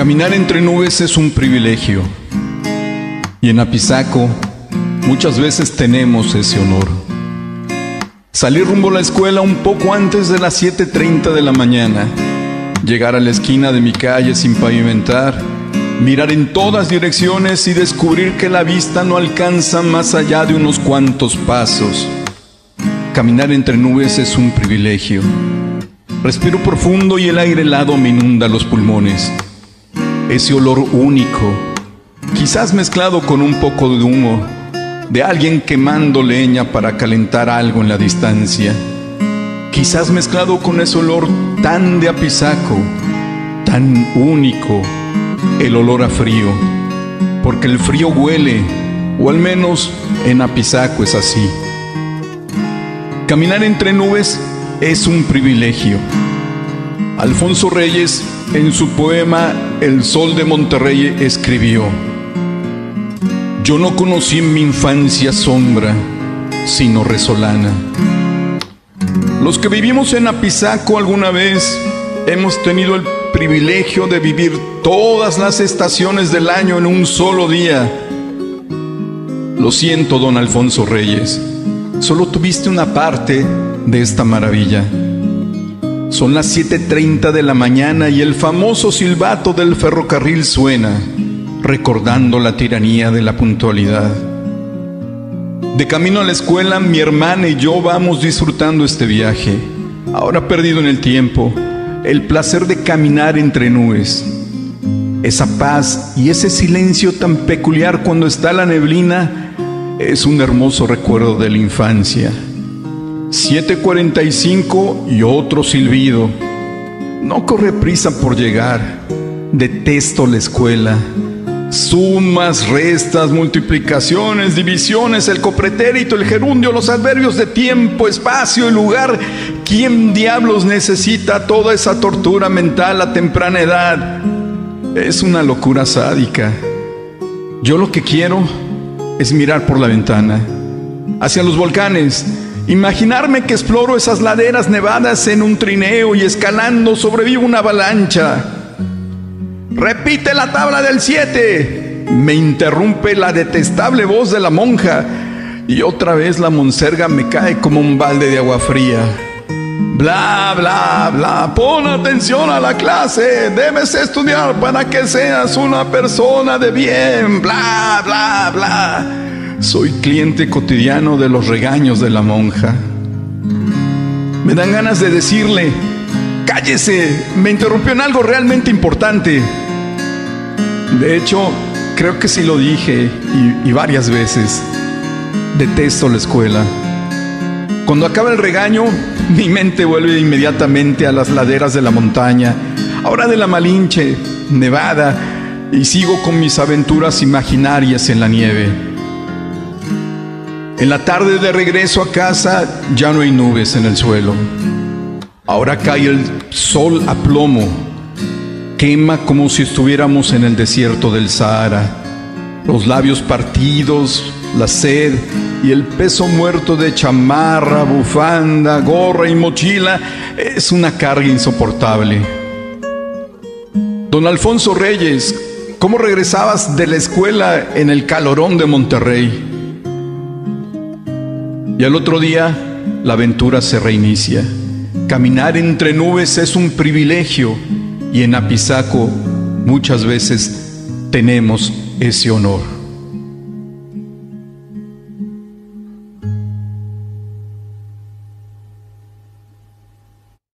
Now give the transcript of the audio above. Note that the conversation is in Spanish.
Caminar entre nubes es un privilegio. Y en Apizaco muchas veces tenemos ese honor. Salir rumbo a la escuela un poco antes de las 7.30 de la mañana. Llegar a la esquina de mi calle sin pavimentar. Mirar en todas direcciones y descubrir que la vista no alcanza más allá de unos cuantos pasos. Caminar entre nubes es un privilegio. Respiro profundo y el aire helado me inunda los pulmones ese olor único, quizás mezclado con un poco de humo, de alguien quemando leña para calentar algo en la distancia, quizás mezclado con ese olor tan de apisaco, tan único, el olor a frío, porque el frío huele, o al menos en apisaco es así. Caminar entre nubes es un privilegio. Alfonso Reyes en su poema El Sol de Monterrey escribió, Yo no conocí en mi infancia sombra, sino resolana. Los que vivimos en Apizaco alguna vez hemos tenido el privilegio de vivir todas las estaciones del año en un solo día. Lo siento, don Alfonso Reyes, solo tuviste una parte de esta maravilla. Son las 7.30 de la mañana y el famoso silbato del ferrocarril suena, recordando la tiranía de la puntualidad. De camino a la escuela, mi hermana y yo vamos disfrutando este viaje, ahora perdido en el tiempo, el placer de caminar entre nubes. Esa paz y ese silencio tan peculiar cuando está la neblina es un hermoso recuerdo de la infancia. 7.45 y otro silbido. No corre prisa por llegar. Detesto la escuela. Sumas, restas, multiplicaciones, divisiones, el copretérito, el gerundio, los adverbios de tiempo, espacio y lugar. ¿Quién diablos necesita toda esa tortura mental a temprana edad? Es una locura sádica. Yo lo que quiero es mirar por la ventana, hacia los volcanes, Imaginarme que exploro esas laderas nevadas en un trineo y escalando sobrevivo una avalancha. Repite la tabla del 7. Me interrumpe la detestable voz de la monja y otra vez la monserga me cae como un balde de agua fría. Bla, bla, bla. Pon atención a la clase. Debes estudiar para que seas una persona de bien. Bla, bla, bla. Soy cliente cotidiano de los regaños de la monja. Me dan ganas de decirle, cállese, me interrumpió en algo realmente importante. De hecho, creo que sí lo dije y, varias veces. Detesto la escuela. Cuando acaba el regaño, mi mente vuelve inmediatamente a las laderas de la montaña, ahora de la Malinche, Nevada, y sigo con mis aventuras imaginarias en la nieve. En la tarde de regreso a casa ya no hay nubes en el suelo. Ahora cae el sol a plomo. Quema como si estuviéramos en el desierto del Sahara. Los labios partidos, la sed y el peso muerto de chamarra, bufanda, gorra y mochila es una carga insoportable. Don Alfonso Reyes, ¿cómo regresabas de la escuela en el calorón de Monterrey? Y al otro día la aventura se reinicia. Caminar entre nubes es un privilegio y en Apizaco muchas veces tenemos ese honor.